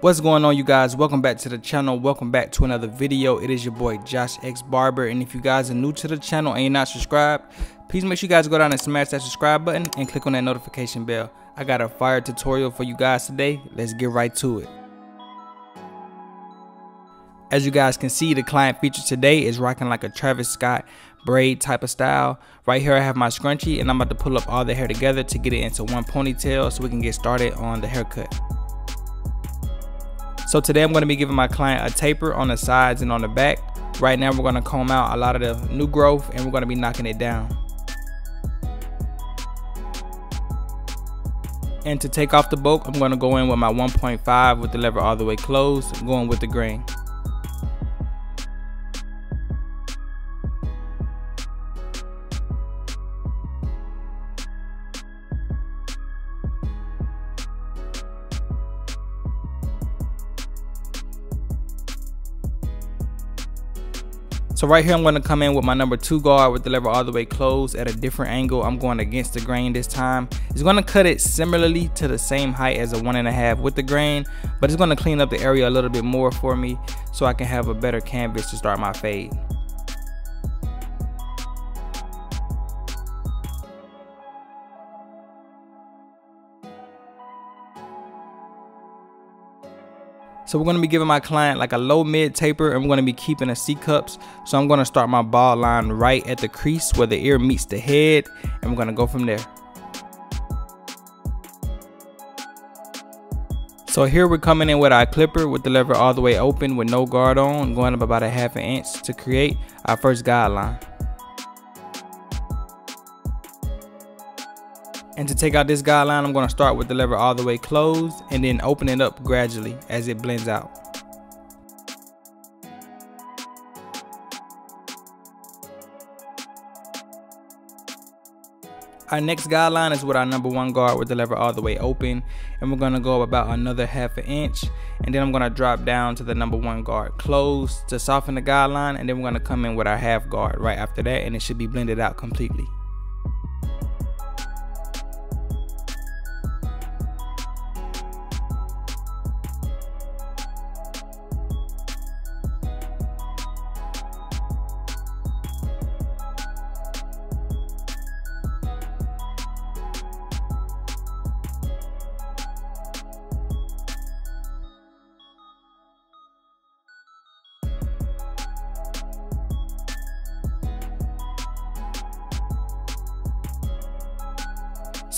What's going on you guys? Welcome back to the channel. Welcome back to another video. It is your boy Josh X Barber and if you guys are new to the channel and you're not subscribed, please make sure you guys go down and smash that subscribe button and click on that notification bell. I got a fire tutorial for you guys today. Let's get right to it. As you guys can see, the client feature today is rocking like a Travis Scott braid type of style. Right here I have my scrunchie and I'm about to pull up all the hair together to get it into one ponytail so we can get started on the haircut. So today I'm going to be giving my client a taper on the sides and on the back. Right now we're going to comb out a lot of the new growth and we're going to be knocking it down. And to take off the bulk, I'm going to go in with my 1.5 with the lever all the way closed, going with the grain. So right here, I'm going to come in with my number two guard with the lever all the way closed at a different angle. I'm going against the grain this time. It's going to cut it similarly to the same height as a one and a half with the grain, but it's going to clean up the area a little bit more for me so I can have a better canvas to start my fade. So we're to be giving my client like a low mid taper and we're to be keeping the C cups. So I'm to start my ball line right at the crease where the ear meets the head and we're to go from there. So here we're coming in with our clipper with the lever all the way open with no guard on, going up about a half an inch to create our first guideline. And to take out this guideline, I'm gonna start with the lever all the way closed and then open it up gradually as it blends out. Our next guideline is with our number one guard with the lever all the way open. And we're gonna go about another half an inch. And then I'm gonna drop down to the number one guard closed to soften the guideline. And then we're gonna come in with our half guard right after that and it should be blended out completely.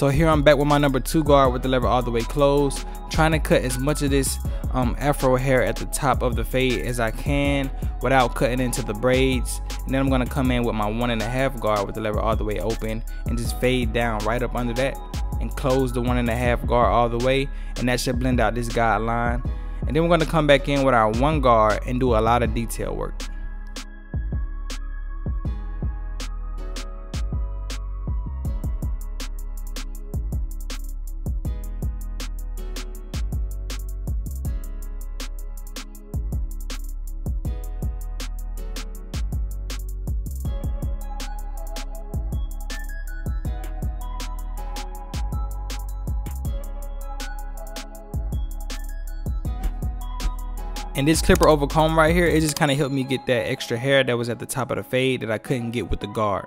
So here I'm back with my number two guard with the lever all the way closed, trying to cut as much of this um, afro hair at the top of the fade as I can without cutting into the braids. And then I'm gonna come in with my one and a half guard with the lever all the way open and just fade down right up under that and close the one and a half guard all the way. And that should blend out this guideline. And then we're gonna come back in with our one guard and do a lot of detail work. And this clipper over comb right here, it just kind of helped me get that extra hair that was at the top of the fade that I couldn't get with the guard.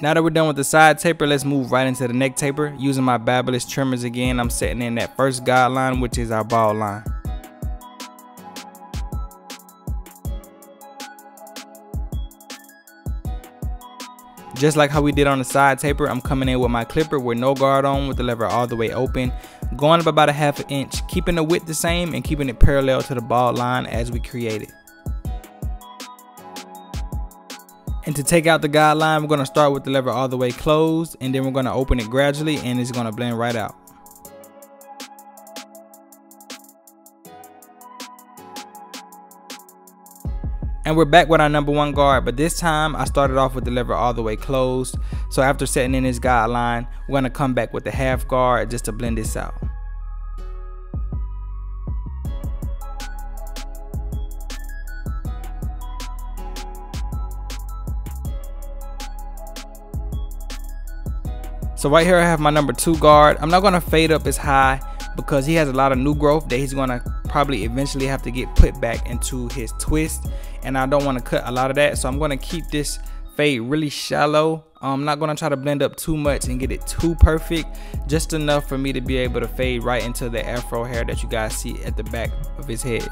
Now that we're done with the side taper, let's move right into the neck taper. Using my Babyliss trimmers again, I'm setting in that first guideline, which is our ball line. Just like how we did on the side taper, I'm coming in with my clipper with no guard on with the lever all the way open, going up about a half an inch, keeping the width the same and keeping it parallel to the ball line as we created. And to take out the guideline, we're going to start with the lever all the way closed and then we're going to open it gradually and it's going to blend right out. And we're back with our number one guard, but this time I started off with the lever all the way closed. So after setting in this guideline, we're gonna come back with the half guard just to blend this out. So right here I have my number two guard. I'm not gonna fade up as high because he has a lot of new growth that he's gonna probably eventually have to get put back into his twist. And I don't wanna cut a lot of that. So I'm gonna keep this fade really shallow. I'm not gonna try to blend up too much and get it too perfect. Just enough for me to be able to fade right into the afro hair that you guys see at the back of his head.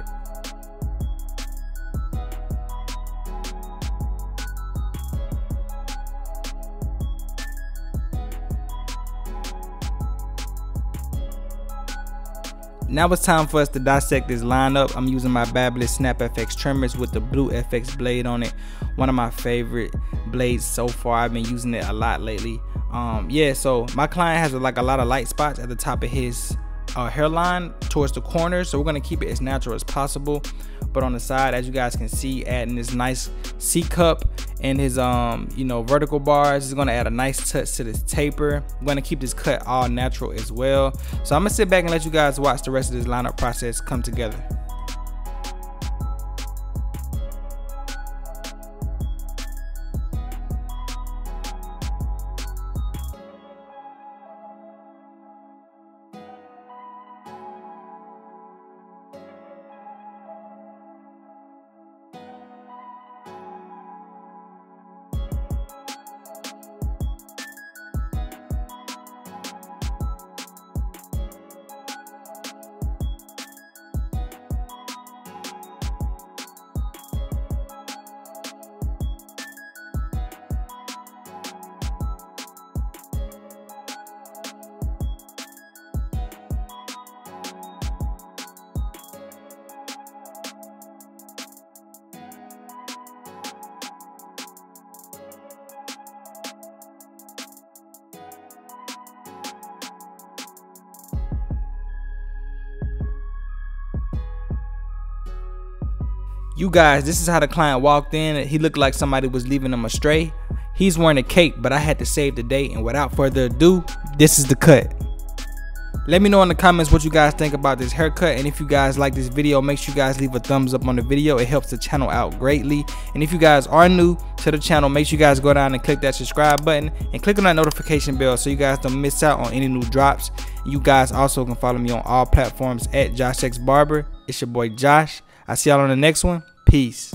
Now it's time for us to dissect this lineup. I'm using my Babyliss Snap FX trimmers with the blue FX blade on it. One of my favorite blades so far. I've been using it a lot lately. Um, yeah, so my client has like a lot of light spots at the top of his uh, hairline towards the corners. So we're gonna keep it as natural as possible. But on the side, as you guys can see, adding this nice C cup and his um, you know, vertical bars is gonna add a nice touch to this taper. I'm gonna keep this cut all natural as well. So I'm gonna sit back and let you guys watch the rest of this lineup process come together. You guys, this is how the client walked in. He looked like somebody was leaving him astray. He's wearing a cape, but I had to save the date. And without further ado, this is the cut. Let me know in the comments what you guys think about this haircut. And if you guys like this video, make sure you guys leave a thumbs up on the video. It helps the channel out greatly. And if you guys are new to the channel, make sure you guys go down and click that subscribe button and click on that notification bell so you guys don't miss out on any new drops. You guys also can follow me on all platforms at Josh X Barber. It's your boy Josh. I see y'all on the next one. Peace.